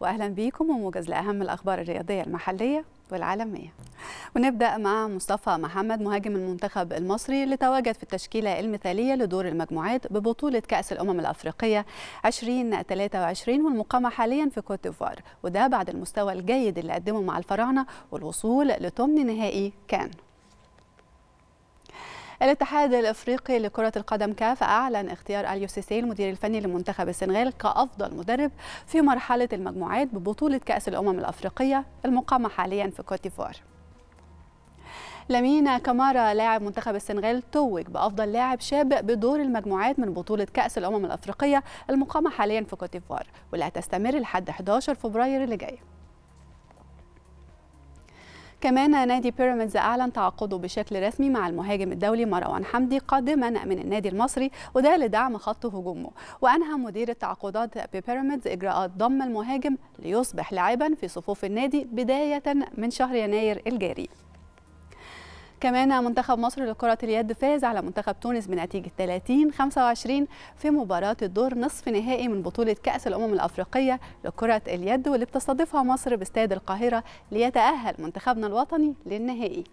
واهلا بيكم وموجز لأهم الأخبار الرياضية المحلية والعالمية. ونبدأ مع مصطفى محمد مهاجم المنتخب المصري اللي تواجد في التشكيلة المثالية لدور المجموعات ببطولة كأس الأمم الأفريقية 2023 والمقامه حاليا في كوت ديفوار وده بعد المستوى الجيد اللي قدمه مع الفراعنة والوصول لثمن نهائي كان. الاتحاد الأفريقي لكرة القدم كاف أعلن اختيار أليو سيسي المدير الفني لمنتخب السنغال كأفضل مدرب في مرحلة المجموعات ببطولة كأس الأمم الأفريقية المقامة حاليا في كوت ديفوار. لامين كامارا لاعب منتخب السنغال توج بأفضل لاعب شاب بدور المجموعات من بطولة كأس الأمم الأفريقية المقامة حاليا في كوت ديفوار واللي هتستمر لحد 11 فبراير اللي جاي. كمان نادي بيراميدز أعلن تعاقده بشكل رسمي مع المهاجم الدولي مروان حمدي قادما من النادي المصري وده لدعم خط هجومه وأنهى مدير التعاقدات ببيراميدز اجراءات ضم المهاجم ليصبح لاعبا في صفوف النادي بداية من شهر يناير الجاري. كمان منتخب مصر لكرة اليد فاز على منتخب تونس بنتيجة 30 25 في مباراة الدور نصف نهائي من بطولة كأس الأمم الأفريقية لكرة اليد واللي بتستضيفها مصر باستاد القاهرة ليتأهل منتخبنا الوطني للنهائي.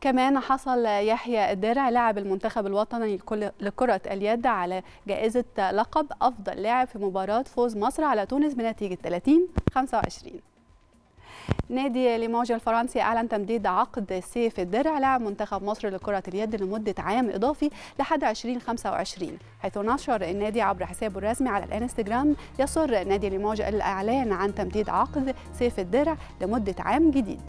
كمان حصل يحيى الدرع لاعب المنتخب الوطني لكرة اليد على جائزة لقب أفضل لاعب في مباراة فوز مصر على تونس بنتيجة 30 25. نادي ليموجا الفرنسي أعلن تمديد عقد سيف الدرع لاعب منتخب مصر لكرة اليد لمدة عام إضافي لحد 2025 حيث نشر النادي عبر حسابه الرسمي على الإنستغرام يسر نادي ليموجا الإعلان عن تمديد عقد سيف الدرع لمدة عام جديد.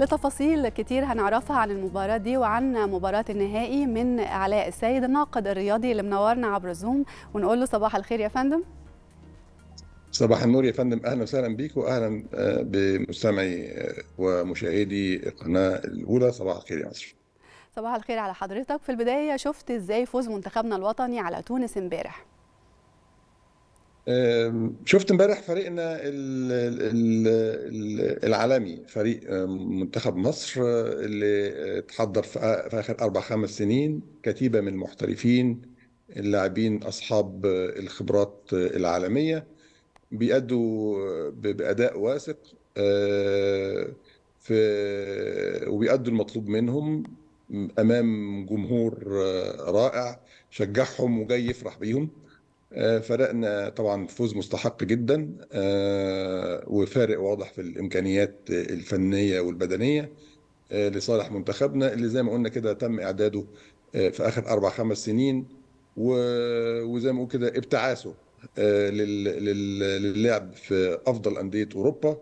لتفاصيل كتير هنعرفها عن المباراة دي وعن مباراة النهائي من علاء السيد الناقد الرياضي اللي منورنا عبر الزوم ونقول له صباح الخير يا فندم. صباح النور يا فندم. أهلا وسهلا بيك واهلا بمستمعي ومشاهدي القناة الأولى. صباح الخير يا مصر صباح الخير على حضرتك. في البداية شفت إزاي فوز منتخبنا الوطني على تونس امبارح؟ شفت امبارح فريقنا العالمي فريق منتخب مصر اللي تحضر في آخر أربع خمس سنين. كتيبة من المحترفين اللاعبين أصحاب الخبرات العالمية. بيأدوا بأداء واثق في وبيأدوا المطلوب منهم أمام جمهور رائع شجعهم وجاي يفرح بيهم. فرقنا طبعا فوز مستحق جدا وفارق واضح في الإمكانيات الفنية والبدنية لصالح منتخبنا اللي زي ما قلنا كده تم إعداده في آخر أربع خمس سنين وزي ما قلنا كده ابتعاثه. للعب في أفضل أندية أوروبا.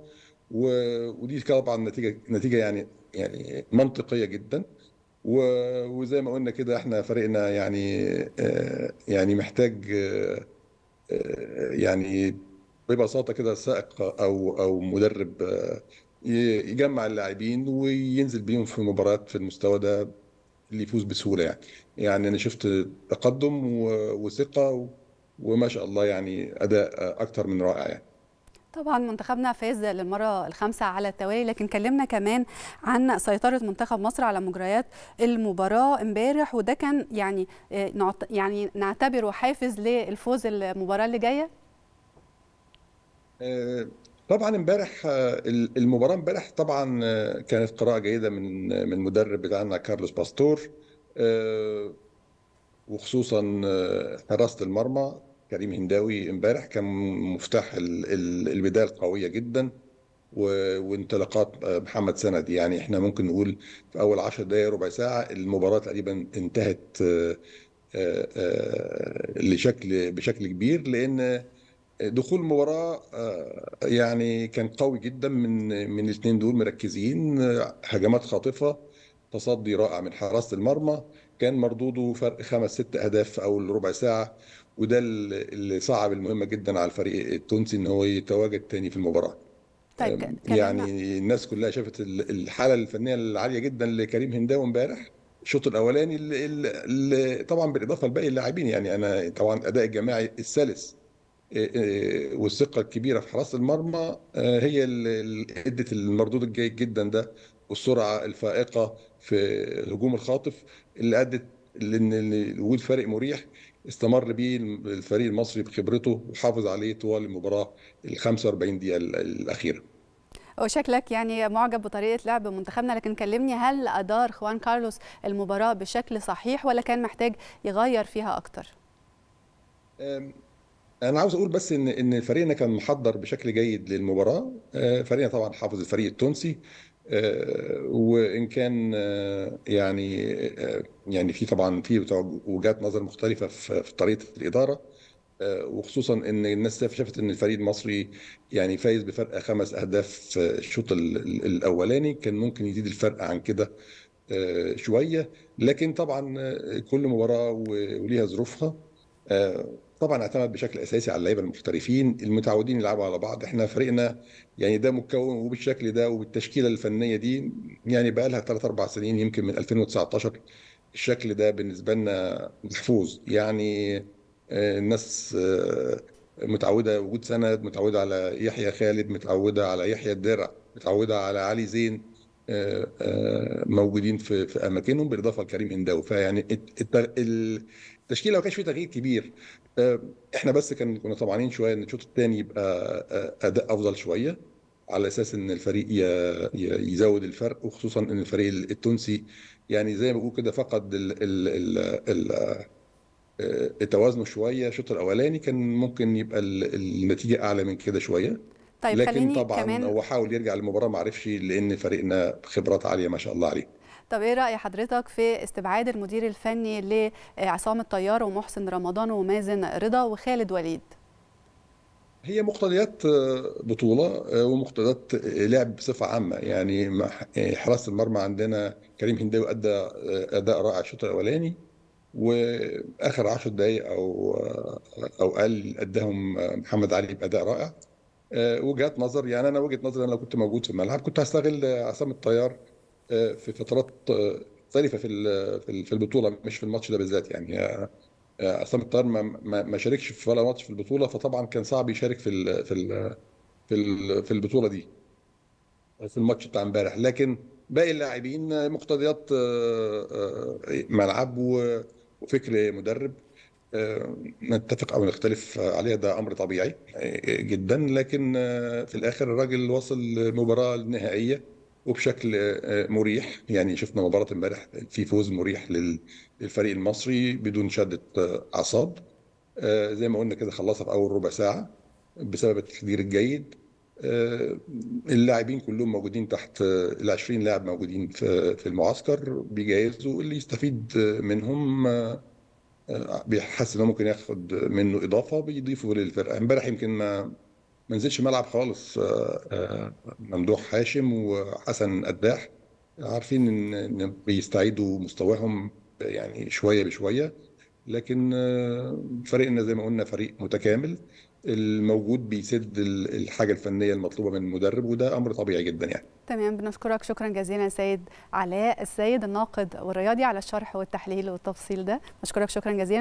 ودي طبعا نتيجة نتيجة يعني يعني منطقية جدا. وزي ما قلنا كده إحنا فريقنا يعني يعني محتاج يعني ببساطة كده سائق أو أو مدرب يجمع اللاعبين وينزل بيهم في مباريات في المستوى ده اللي يفوز بسهولة يعني. يعني أنا شفت تقدم وثقة وما شاء الله يعني أداء أكتر من رائع يعني. طبعا منتخبنا فاز للمرة الخامسة على التوالي لكن كلمنا كمان عن سيطرة منتخب مصر على مجريات المباراة امبارح وده كان يعني يعني نعتبره حافز للفوز المباراة اللي جاية؟ طبعا امبارح المباراة امبارح طبعا كانت قراءة جيدة من من المدرب بتاعنا كارلوس باستور وخصوصا حراسة المرمى. كريم هنداوي امبارح كان مفتاح البداية القوية جدا وانطلاقات محمد سند. يعني إحنا ممكن نقول في أول 10 دقائق ربع ساعة المباراة تقريبا انتهت لشكل بشكل كبير لأن دخول المباراة يعني كان قوي جدا من من الاثنين دول مركزين هجمات خاطفة تصدي رائع من حراسة المرمى. كان مردوده فرق خمس ست أهداف في أول ربع ساعة. وده اللي صعب المهمة جدا على الفريق التونسي إن هو يتواجد تاني في المباراة. طيب يعني الناس كلها شافت الحالة الفنية العالية جدا لكريم هنداوي امبارح. الشوط الأولاني اللي, اللي طبعا بالإضافة لباقي اللاعبين. يعني أنا طبعا أداء الجماعي السلس والثقة الكبيرة في حراسة المرمى هي اللي ادت المردود الجيد جدا ده والسرعة الفائقة في الهجوم الخاطف اللي أدت لأن وجود فريق مريح. استمر بيه الفريق المصري بخبرته وحافظ عليه طوال المباراة ال 45 دقيقة الأخيرة. وشكلك يعني معجب بطريقة لعب منتخبنا لكن كلمني هل أدار خوان كارلوس المباراة بشكل صحيح ولا كان محتاج يغير فيها أكتر؟ أنا عاوز أقول بس إن إن فريقنا كان محضر بشكل جيد للمباراة. فريقنا طبعا حافظ الفريق التونسي. وإن كان يعني يعني في طبعا في وجهات نظر مختلفة في طريقة الإدارة وخصوصا إن الناس شافت إن الفريق المصري يعني فايز بفرق خمس أهداف في الشوط الأولاني كان ممكن يزيد الفرق عن كده شوية لكن طبعا كل مباراة وليها ظروفها طبعا اعتمد بشكل أساسي على اللعيبة المحترفين المتعودين يلعبوا على بعض. إحنا فريقنا يعني ده مكون وبالشكل ده وبالتشكيلة الفنية دي يعني بقى لها 3 4 سنين يمكن من 2019 الشكل ده بالنسبة لنا محفوظ. يعني الناس متعودة وجود سند متعودة على يحيى خالد متعودة على يحيى الدرع متعودة على علي زين موجودين في في أماكنهم بالإضافة لكريم هنداوي. فيعني التشكيلة ما كانش فيه تغيير كبير. إحنا بس كان كنا طمعانين شوية إن الشوط الثاني يبقى أداء أفضل شوية على أساس إن الفريق يزود الفرق وخصوصا إن الفريق التونسي يعني زي ما بقول كده فقد ال ال ال التوازن شوية. الشوط الأولاني كان ممكن يبقى النتيجة أعلى من كده شوية. طيب لكن طبعا كمان... هو حاول يرجع للمباراة ما عرفش لأن فريقنا خبرات عالية ما شاء الله عليه. طب إيه رأي حضرتك في استبعاد المدير الفني لعصام الطيار ومحسن رمضان ومازن رضا وخالد وليد؟ هي مقتضيات بطولة ومقتضيات لعب بصفة عامة. يعني حراسة المرمى عندنا كريم هنداوي أدى أداء رائع الشوط الأولاني وآخر 10 دقائق أو أو أقل أداهم محمد علي بأداء رائع. وجهات نظر يعني أنا وجهة نظري أنا لو كنت موجود في الملعب كنت هستغل عصام الطيار في فترات مختلفه في في البطولة مش في الماتش ده بالذات يعني. عصام الطيار ما ما شاركش في ولا ماتش في البطولة فطبعا كان صعب يشارك في ال في ال في ال في البطولة دي. في الماتش بتاع امبارح. لكن باقي اللاعبين مقتضيات ملعب وفكر مدرب نتفق أو نختلف عليها ده أمر طبيعي جدا. لكن في الآخر الراجل وصل المباراه النهائيه وبشكل مريح. يعني شفنا مباراة امبارح في فوز مريح للفريق المصري بدون شدة أعصاب. زي ما قلنا كده خلصها في أول ربع ساعة بسبب التحضير الجيد. اللاعبين كلهم موجودين تحت ال 20 لاعب موجودين في المعسكر بيجهزوا. اللي يستفيد منهم بيحس إنه ممكن ياخد منه إضافة بيضيفه للفرقة. امبارح يمكن ما ما نزلش ملعب خالص ممدوح هاشم وحسن قداح عارفين إن بيستعيدوا مستواهم يعني شوية بشوية لكن فريقنا زي ما قلنا فريق متكامل. الموجود بيسد الحاجة الفنية المطلوبة من المدرب وده أمر طبيعي جدا يعني. تمام بنشكرك. شكرا جزيلا سيد علاء السيد الناقد والرياضي على الشرح والتحليل والتفصيل ده. بشكرك شكرا جزيلا.